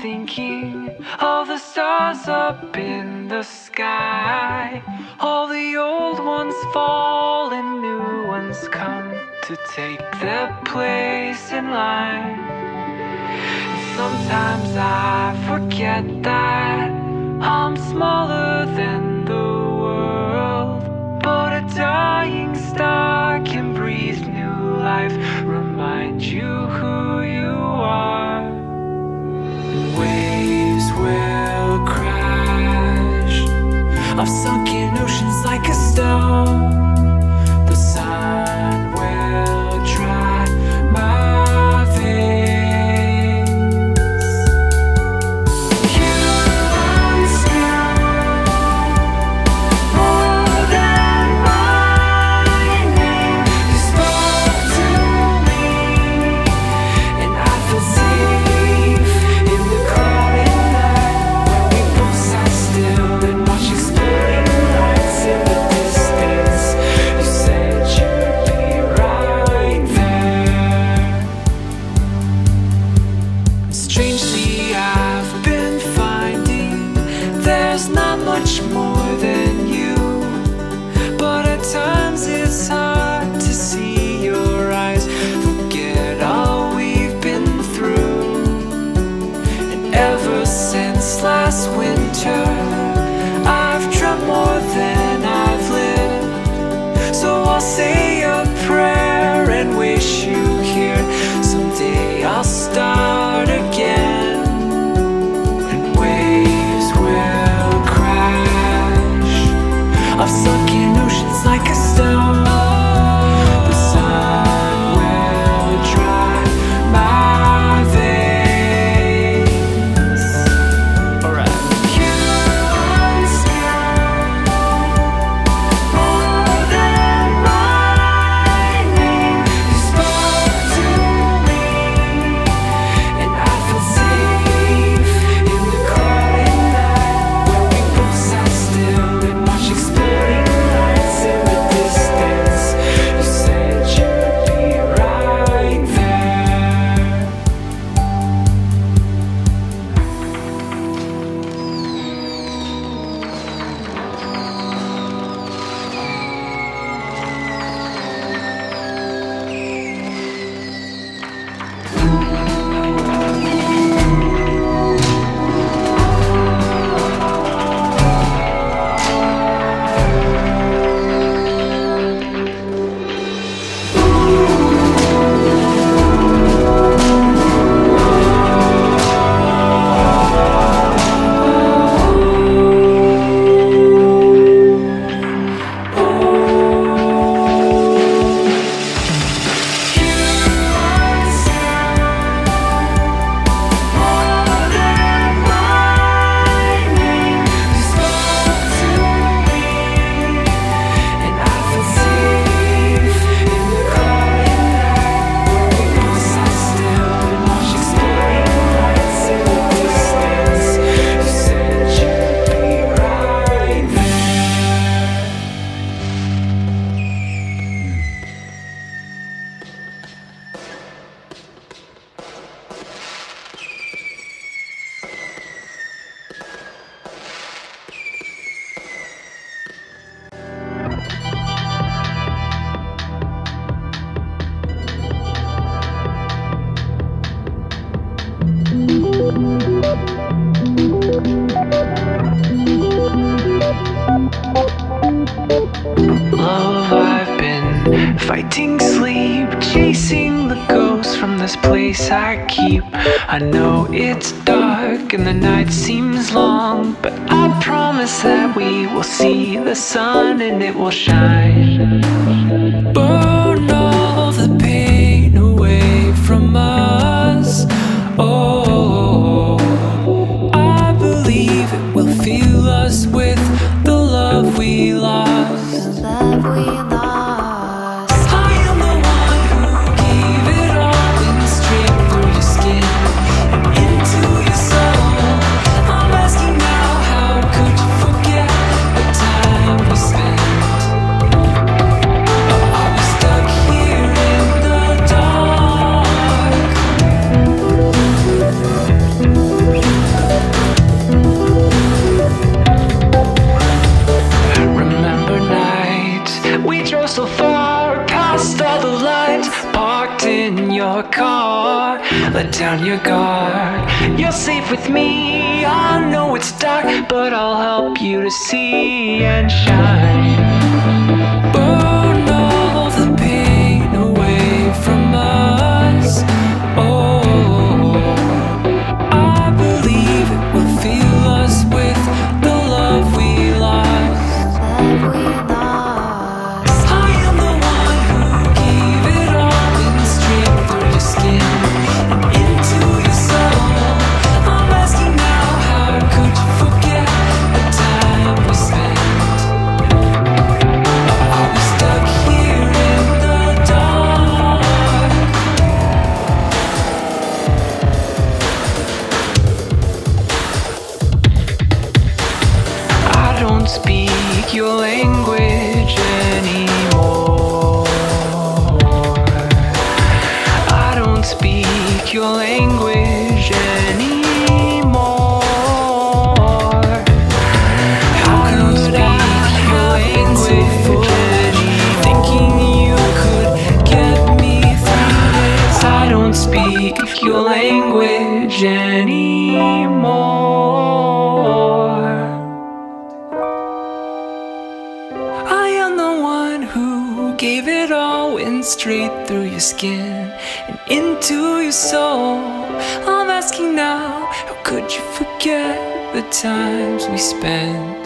thinking of the stars up in the sky. All the old ones fall and new ones come to take their place in line. Sometimes I forget that I'm smaller than I've sunk in oceans like a stone there's not much more than you. Fighting sleep, chasing the ghosts from this place I keep. I know it's dark and the night seems long, but I promise that we will see the sun and it will shine. So far past all the lights parked in your car. Let down your guard. You're safe with me. I know it's dark, but I'll help you to see and shine. Burn all the pain away from us. Oh, I believe it will fill us with the. Love we lost. Speak your language anymore. I don't speak your language your skin and into your soul. I'm asking now, how could you forget the times we spent?